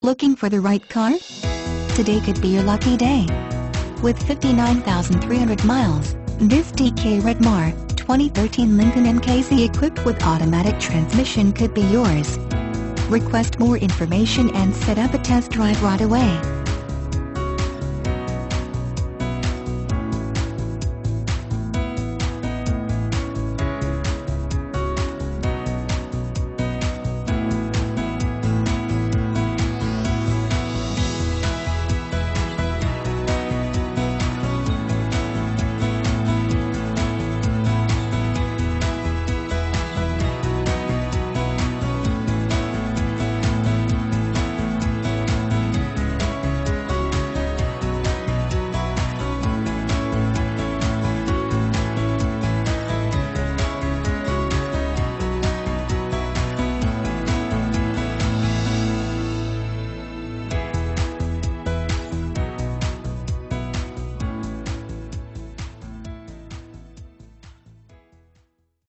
Looking for the right car? Today could be your lucky day. With 59,300 miles, this DK Redmar 2013 Lincoln MKZ equipped with automatic transmission could be yours. Request more information and set up a test drive right away.